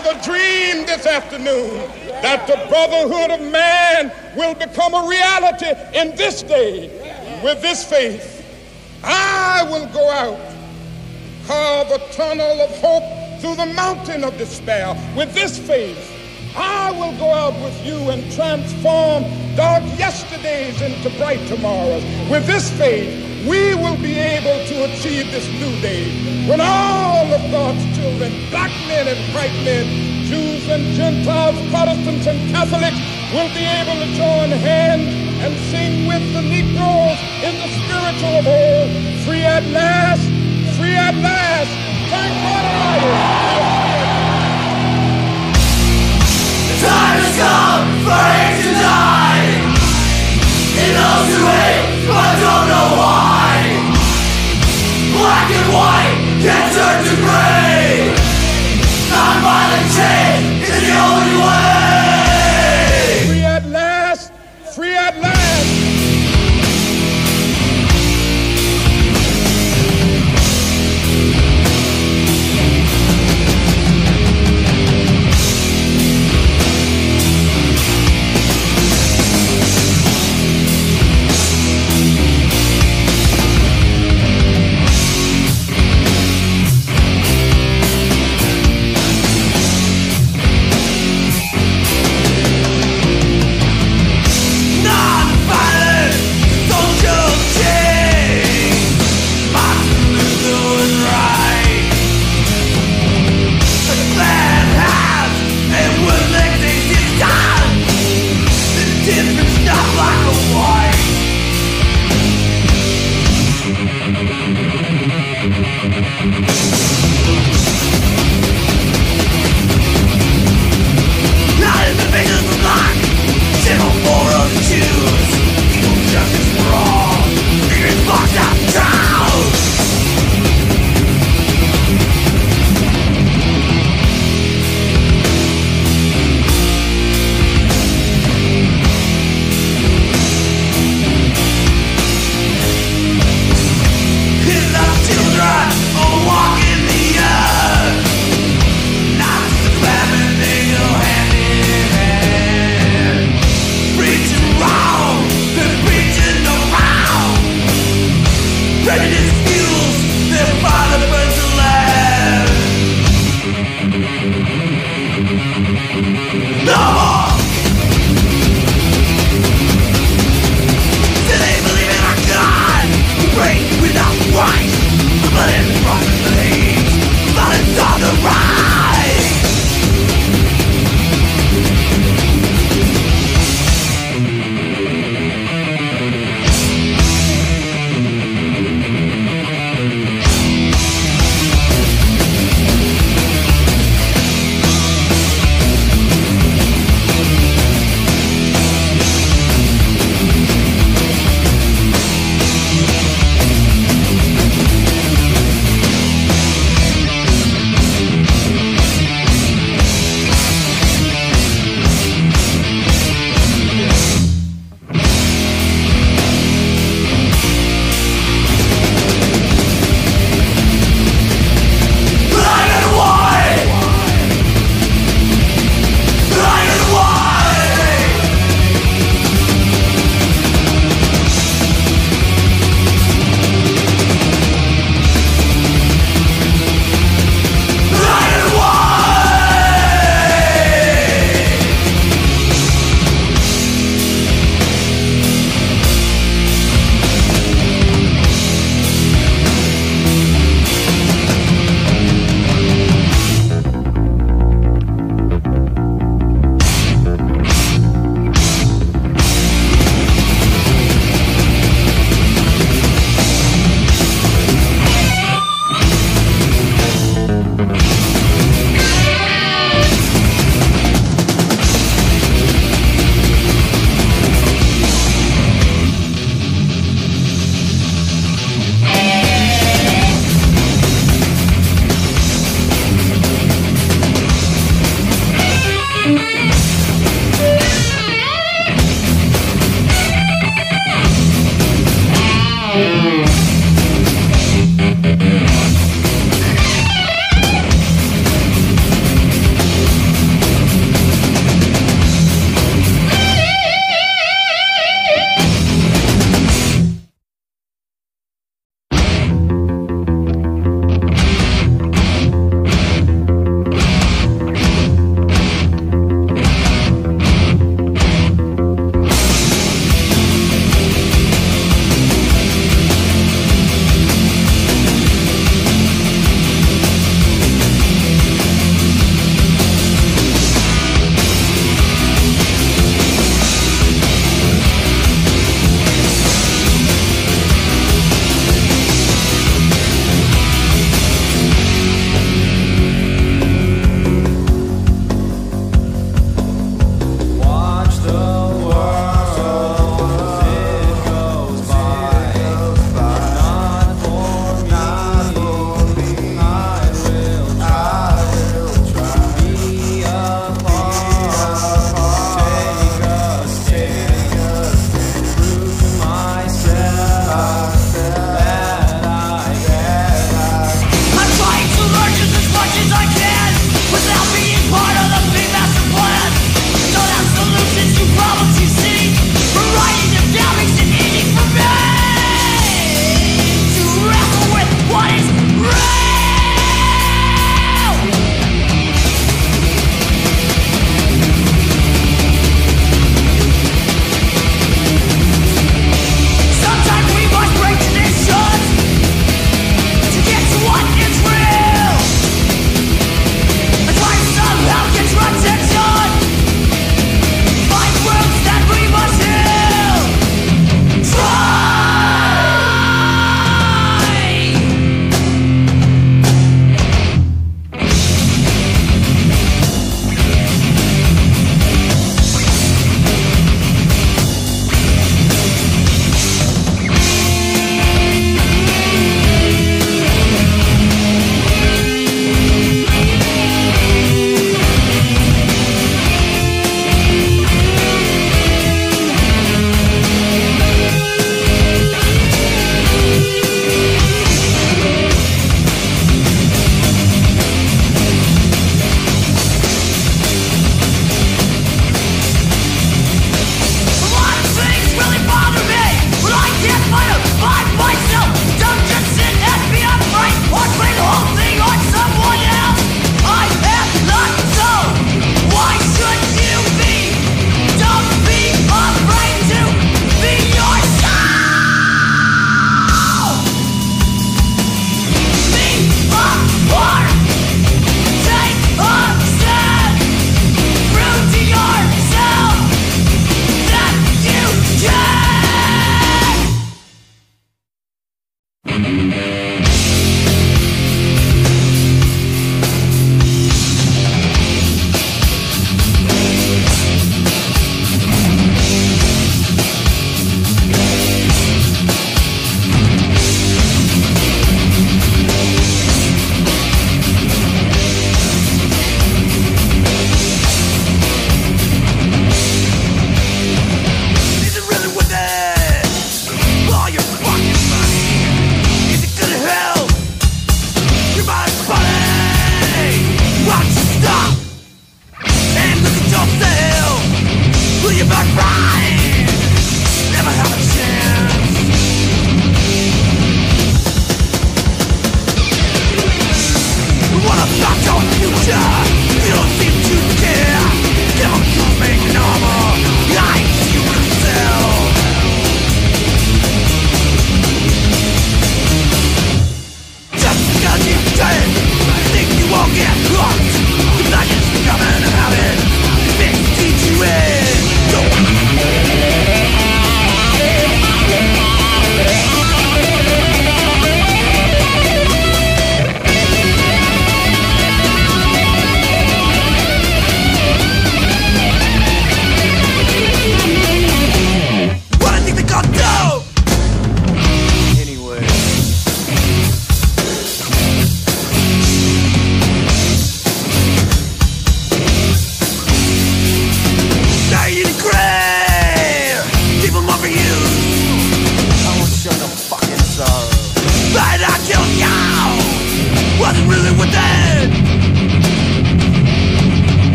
have a dream this afternoon that the brotherhood of man will become a reality in this day. With this faith, I will go out, carve a tunnel of hope through the mountain of despair. With this faith, I will go out with you and transform dark yesterdays into bright tomorrows. With this faith, we will be able to achieve this new day when all of God's children, black men and white men, Jews and Gentiles, Protestants and Catholics, will be able to join hands and sing with the Negroes in the spiritual of all, free at last, free at last. Thank God. Black and white can turn to gray.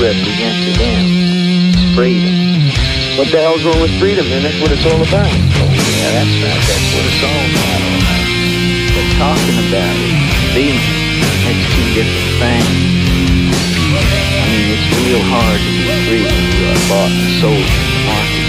Represent to them freedom. What the hell's wrong with freedom, man? That's what it's all about. Oh, yeah, that's right. That's what it's all about. All right. But talking about it, being that's two different things. I mean, it's real hard to be free when you are bought and sold in the marketplace.